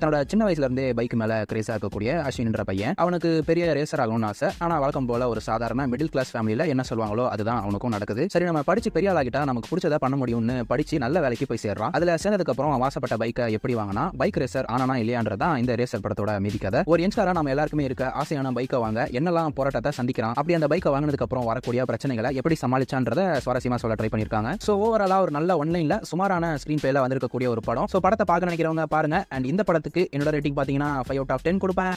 தன்னோட சின்ன வயசுல இருந்தே பைக் மேல கிரேஸா இருக்கக்கூடிய அஸ்வின்ன்ற பையன். அவனுக்கு பெரிய ரேசர் ஆகணும்னு ஆசை. ஆனா வழக்கம் போல ஒரு சாதாரண மிடில் கிளாஸ் ஃபேமிலியில என்ன சொல்லுவாங்களோ அதுதான் அவனுக்கும் நடக்குது. சரி நம்ம படிச்சு பெரிய ஆளாகிட்டா நமக்கு பிடிச்சதை பண்ண முடியும்னு படிச்சு நல்ல வேலைக்கு போய் சேர்றான். அதுல சேர்ந்ததுக்கு அப்புறம் வாசப்பட்ட பைக்கை எப்படி வாங்கினா பைக் ரேசர் ஆனா இல்லையான்றதான் இந்த ரேசர் படத்தோட மீதி கதை. ஒரு யங்ஸ்டரா நம்ம எல்லாருக்குமே இருக்க ஆசையான பைக்கை வாங்க என்னெல்லாம் போராட்டத்தை சந்திக்கிறான் அப்படி அந்த பைக்கை வாங்கினதுக்கு அப்புறம் வரக்கூடிய பிரச்சனைகளை எப்படி சமாளிச்சான்றத சுவாரஸ்யமா சொல்ல ட்ரை பண்ணிருக்காங்க சோ ஓவராலா ஒரு நல்ல ஒன்லைன்ல சுமாரான ஸ்கிரீன் பிளேல வந்திருக்கக்கூடிய ஒரு படம். சோ படத்தை பார்க்க நினைக்கிறவங்க பாருங்க. அண்ட் இந்த படத்துக்கு என்னோட ரேட்டிங் பாத்தீங்கன்னா ஃபைவ் அவுட் ஆஃப் டென் கொடுப்பேன்.